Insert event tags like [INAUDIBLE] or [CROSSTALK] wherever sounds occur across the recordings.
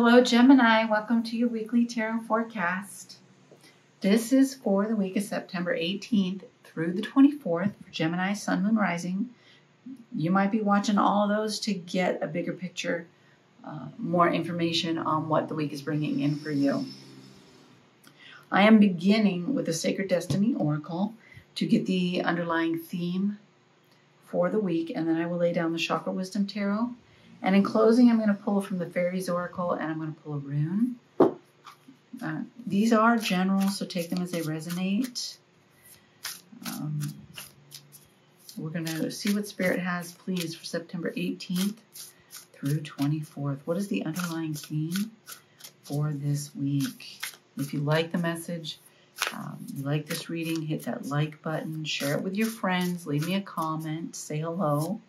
Hello, Gemini. Welcome to your weekly tarot forecast. This is for the week of September 18th through the 24th for Gemini, Sun, Moon, Rising. You might be watching all of those to get a bigger picture, uh, more information on what the week is bringing in for you. I am beginning with the Sacred Destiny Oracle to get the underlying theme for the week, and then I will lay down the Chakra Wisdom Tarot and in closing, I'm going to pull from the Fairies Oracle and I'm going to pull a rune. Uh, these are general, so take them as they resonate. Um, we're going to see what Spirit has, please, for September 18th through 24th. What is the underlying theme for this week? If you like the message, um, you like this reading, hit that like button, share it with your friends, leave me a comment, say hello.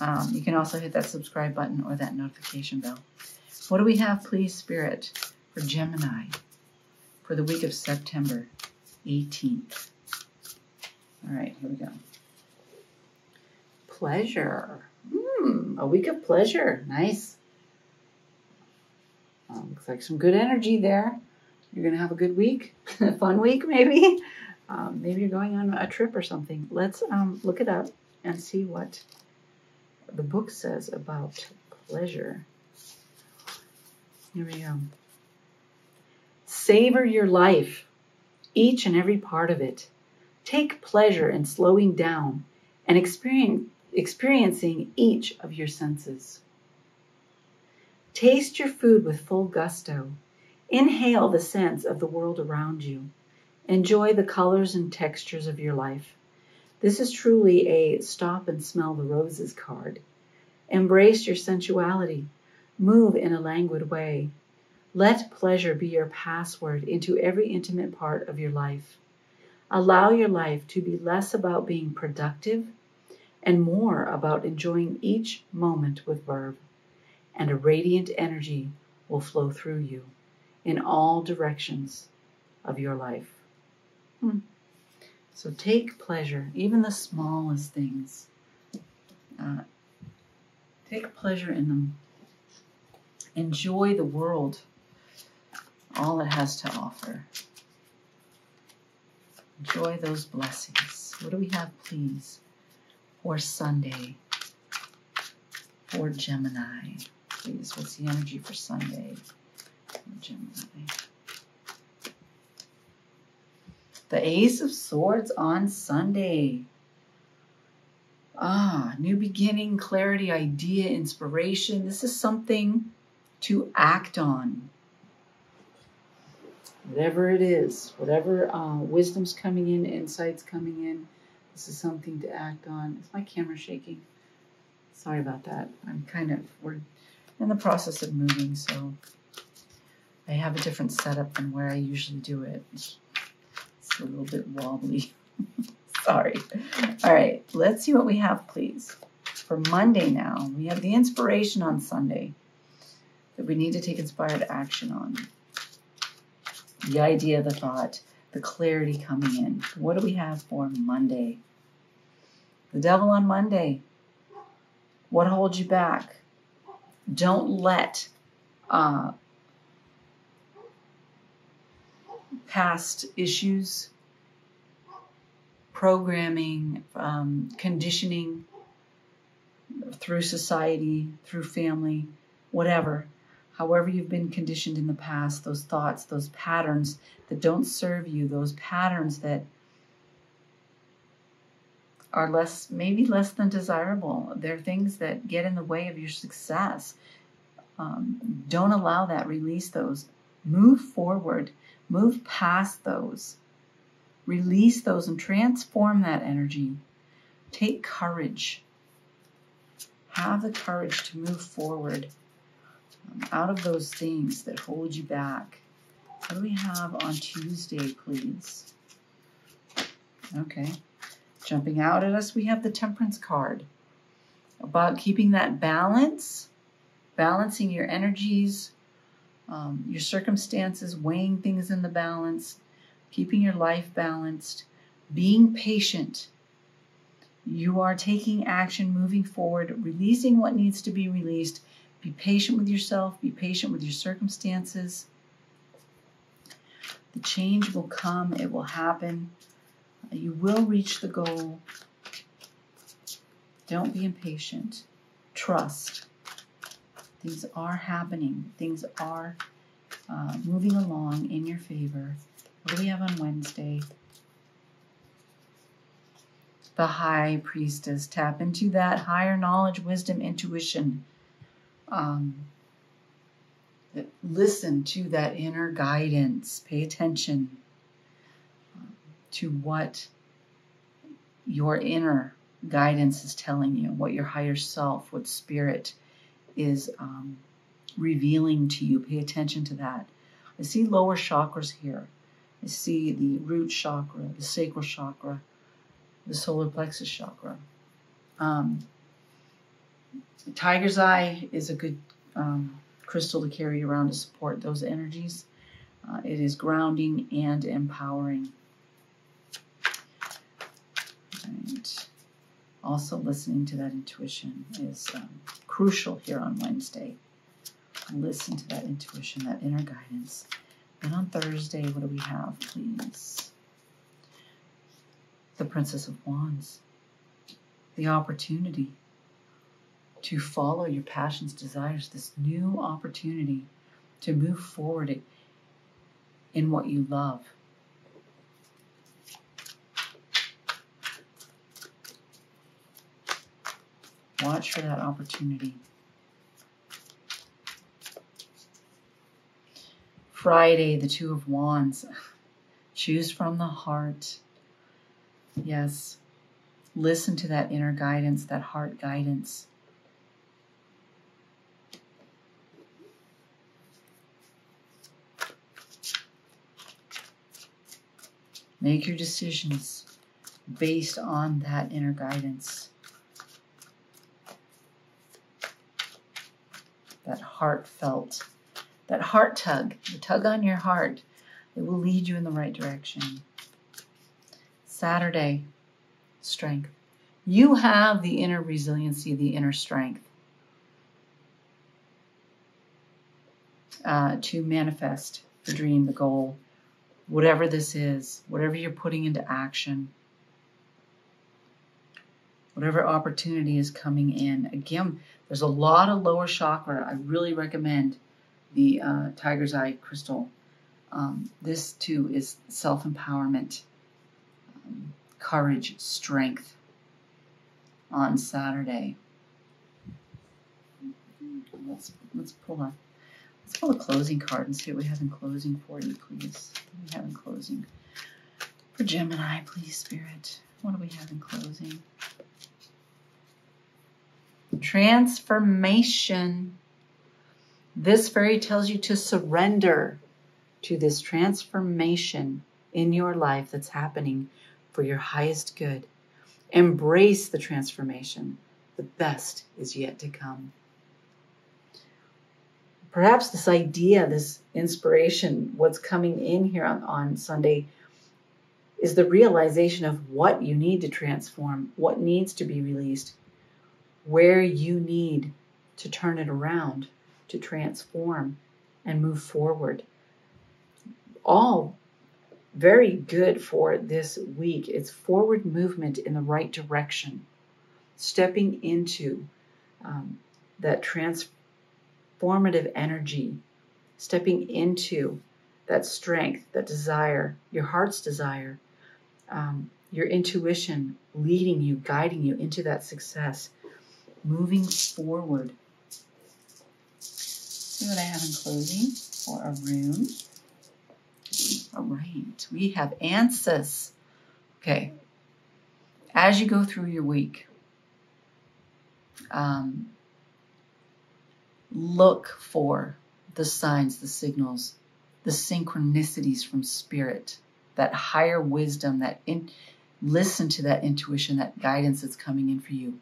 Um, you can also hit that subscribe button or that notification bell. What do we have, please, Spirit, for Gemini for the week of September 18th? All right, here we go. Pleasure. Hmm, a week of pleasure. Nice. Um, looks like some good energy there. You're going to have a good week, [LAUGHS] a fun week, maybe. Um, maybe you're going on a trip or something. Let's um, look it up and see what the book says about pleasure. Here we go. Savor your life, each and every part of it. Take pleasure in slowing down and experience, experiencing each of your senses. Taste your food with full gusto. Inhale the scents of the world around you. Enjoy the colors and textures of your life. This is truly a stop and smell the roses card. Embrace your sensuality. Move in a languid way. Let pleasure be your password into every intimate part of your life. Allow your life to be less about being productive and more about enjoying each moment with verve, and a radiant energy will flow through you in all directions of your life. Hmm. So take pleasure, even the smallest things. Uh, take pleasure in them. Enjoy the world, all it has to offer. Enjoy those blessings. What do we have, please, for Sunday, for Gemini? Please, what's the energy for Sunday Gemini? The Ace of Swords on Sunday. Ah, new beginning, clarity, idea, inspiration. This is something to act on. Whatever it is, whatever uh, wisdom's coming in, insight's coming in, this is something to act on. Is my camera shaking? Sorry about that. I'm kind of, we're in the process of moving, so I have a different setup than where I usually do it a little bit wobbly. [LAUGHS] Sorry. All right, let's see what we have, please. For Monday now, we have the inspiration on Sunday that we need to take inspired action on. The idea, the thought, the clarity coming in. What do we have for Monday? The devil on Monday. What holds you back? Don't let uh, past issues, programming, um, conditioning through society, through family, whatever. However, you've been conditioned in the past, those thoughts, those patterns that don't serve you, those patterns that are less, maybe less than desirable. They're things that get in the way of your success. Um, don't allow that. Release those. Move forward. Move past those. Release those and transform that energy. Take courage. Have the courage to move forward um, out of those things that hold you back. What do we have on Tuesday, please? Okay. Jumping out at us, we have the Temperance card. About keeping that balance, balancing your energies, um, your circumstances, weighing things in the balance, keeping your life balanced, being patient. You are taking action, moving forward, releasing what needs to be released, Be patient with yourself, be patient with your circumstances. The change will come, it will happen. You will reach the goal. Don't be impatient. Trust. Things are happening, things are uh, moving along in your favor. What do we have on Wednesday? The high priestess. Tap into that higher knowledge, wisdom, intuition. Um, listen to that inner guidance. Pay attention um, to what your inner guidance is telling you, what your higher self, what spirit is um, revealing to you. Pay attention to that. I see lower chakras here. I see the root chakra, the sacral chakra, the solar plexus chakra. Um, tiger's eye is a good um, crystal to carry around to support those energies. Uh, it is grounding and empowering. And also listening to that intuition is um, crucial here on Wednesday. Listen to that intuition, that inner guidance. And on Thursday, what do we have, please? The Princess of Wands. The opportunity to follow your passions, desires, this new opportunity to move forward in what you love. Watch for that opportunity. Friday, the Two of Wands. [SIGHS] Choose from the heart. Yes. Listen to that inner guidance, that heart guidance. Make your decisions based on that inner guidance. That heartfelt that heart tug, the tug on your heart, it will lead you in the right direction. Saturday, strength. You have the inner resiliency, the inner strength uh, to manifest the dream, the goal, whatever this is, whatever you're putting into action, whatever opportunity is coming in. Again, there's a lot of lower chakra. I really recommend the uh, tiger's eye crystal. Um, this too is self empowerment, um, courage, strength on Saturday. Let's let's pull a let's pull a closing card and see what we have in closing for you, please. What do we have in closing for Gemini, please, Spirit? What do we have in closing? Transformation. This fairy tells you to surrender to this transformation in your life that's happening for your highest good. Embrace the transformation. The best is yet to come. Perhaps this idea, this inspiration, what's coming in here on, on Sunday is the realization of what you need to transform, what needs to be released, where you need to turn it around to transform and move forward. All very good for this week. It's forward movement in the right direction, stepping into um, that transformative energy, stepping into that strength, that desire, your heart's desire, um, your intuition leading you, guiding you into that success, moving forward see what I have in closing for a rune. All right, we have answers. Okay, as you go through your week, um, look for the signs, the signals, the synchronicities from spirit, that higher wisdom, that in, listen to that intuition, that guidance that's coming in for you.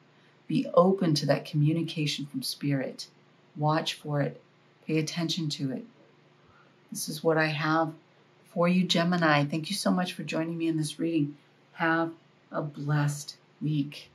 Be open to that communication from spirit. Watch for it. Pay attention to it. This is what I have for you, Gemini. Thank you so much for joining me in this reading. Have a blessed week.